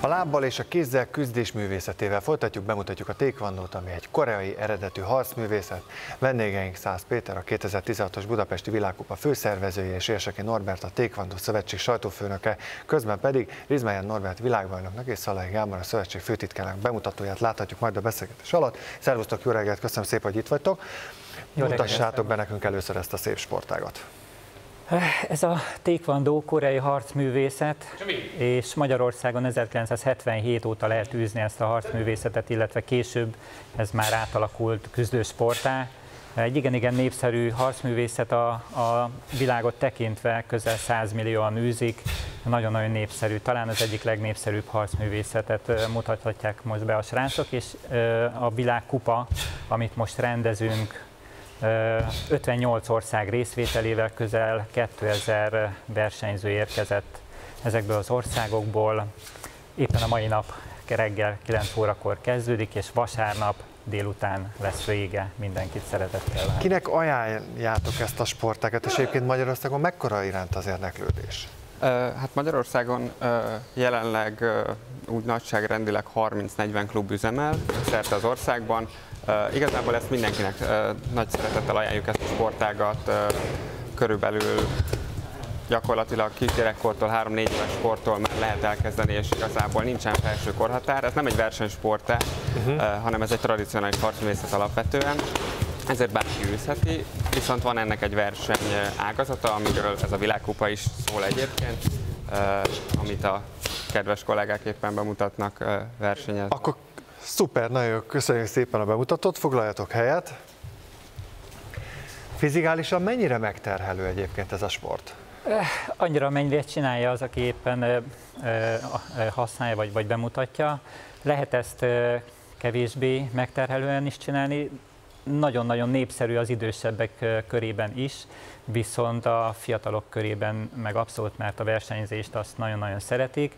A lábbal és a kézzel küzdés művészetével folytatjuk, bemutatjuk a tékvandót, ami egy koreai eredetű harcművészet. Vendégeink Szász Péter, a 2016-os Budapesti Világkupa főszervezője és Érseki Norbert, a Tékvandó Szövetség sajtófőnöke, közben pedig Rizmáján Norbert világbajnoknak és Szalai Gábor a szövetség főtitkának bemutatóját láthatjuk majd a beszélgetés alatt. Szervusztok, jó reggelt, köszönöm szépen, hogy itt vagytok. Mutassátok be nekünk először ezt a szép sportágat. Ez a taekwondo koreai harcművészet, és Magyarországon 1977 óta lehet űzni ezt a harcművészetet, illetve később ez már átalakult küzdősportá. Egy igen-igen népszerű harcművészet a, a világot tekintve, közel 100 millióan űzik, nagyon-nagyon népszerű, talán az egyik legnépszerűbb harcművészetet mutathatják most be a srácok, és a világkupa, amit most rendezünk 58 ország részvételével közel 2000 versenyző érkezett ezekből az országokból. Éppen a mai nap reggel 9 órakor kezdődik, és vasárnap délután lesz vége, mindenkit szeretettel vár. Kinek ajánljátok ezt a sportágat, és egyébként Magyarországon mekkora iránt az érdeklődés? Hát Magyarországon jelenleg úgy nagyságrendileg 30-40 klub üzemel szerte az országban. Igazából ezt mindenkinek nagy szeretettel ajánljuk ezt a sportágat. Körülbelül gyakorlatilag kisgyerekkortól, 3-4 éves sporttól már lehet elkezdeni, és igazából nincsen felső korhatár. Ez nem egy versenysport, uh-huh. hanem ez egy tradicionális harcművészet alapvetően. Ezért bárki űzheti, viszont van ennek egy verseny ágazata, amiről ez a világkupa is szól egyébként, amit a kedves kollégák éppen bemutatnak versenyet. Akkor Szuper, nagyon köszönjük szépen a bemutatót, foglaljatok helyet. Fizikálisan mennyire megterhelő egyébként ez a sport? Eh, annyira mennyire csinálja az, aki éppen eh, eh, használja vagy, vagy bemutatja. Lehet ezt kevésbé megterhelően is csinálni, nagyon-nagyon népszerű az idősebbek körében is, viszont a fiatalok körében meg abszolút, mert a versenyzést azt nagyon-nagyon szeretik,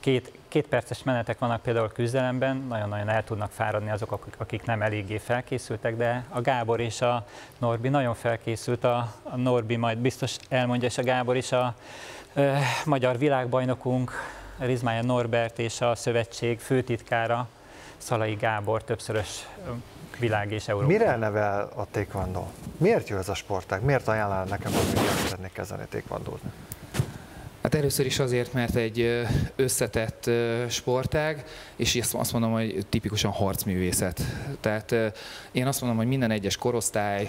két, két perces menetek vannak például küzdelemben, nagyon-nagyon el tudnak fáradni azok, akik nem eléggé felkészültek, de a Gábor és a Norbi nagyon felkészült, a, Norbi majd biztos elmondja, és a Gábor is a ö, magyar világbajnokunk, Rizmája Norbert és a szövetség főtitkára, Szalai Gábor többszörös világ és Európa. Mire nevel a taekwondo? Miért jó ez a sportág? Miért ajánlál nekem, hogy miért szeretnék kezdeni taekwondót? Hát először is azért, mert egy összetett sportág, és azt mondom, hogy tipikusan harcművészet. Tehát én azt mondom, hogy minden egyes korosztály,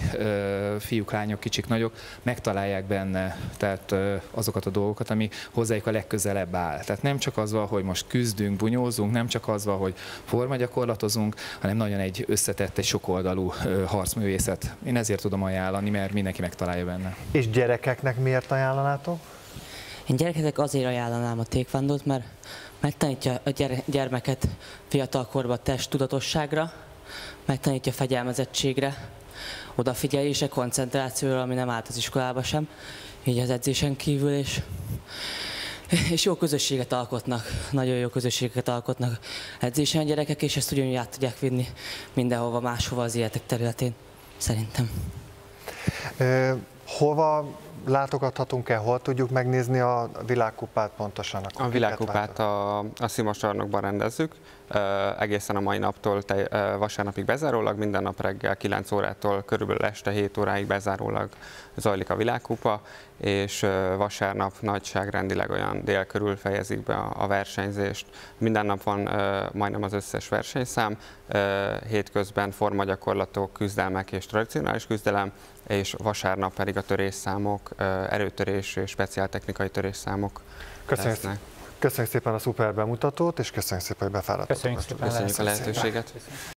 fiúk, lányok, kicsik, nagyok megtalálják benne tehát azokat a dolgokat, ami hozzájuk a legközelebb áll. Tehát nem csak az van, hogy most küzdünk, bunyózunk, nem csak az van, hogy formagyakorlatozunk, hanem nagyon egy összetett, egy sokoldalú harcművészet. Én ezért tudom ajánlani, mert mindenki megtalálja benne. És gyerekeknek miért ajánlanátok? Én gyerekeknek azért ajánlanám a tékvándót, mert megtanítja a gyermeket fiatalkorban test tudatosságra, megtanítja fegyelmezettségre, odafigyelésre, koncentrációra, ami nem állt az iskolába sem, így az edzésen kívül, és, és jó közösséget alkotnak, nagyon jó közösséget alkotnak edzésen a gyerekek, és ezt ugyanúgy át tudják vinni mindenhova máshova az életek területén, szerintem. Hova látogathatunk-e, hol tudjuk megnézni a világkupát pontosan? A világkupát a, a Szimos csarnokban rendezzük, egészen a mai naptól te, vasárnapig bezárólag, minden nap reggel 9 órától körülbelül este 7 óráig bezárólag zajlik a világkupa, és vasárnap nagyságrendileg olyan dél körül fejezik be a versenyzést. Minden nap van majdnem az összes versenyszám, hétközben formagyakorlatok, küzdelmek és tradicionális küzdelem, és vasárnap pedig a törésszámok, erőtörés és speciáltechnikai törésszámok Köszönjük. lesznek. Köszönjük szépen a szuper bemutatót, és köszönjük szépen, hogy befáradtatok. Köszönjük szépen, köszönjük a lehetőséget.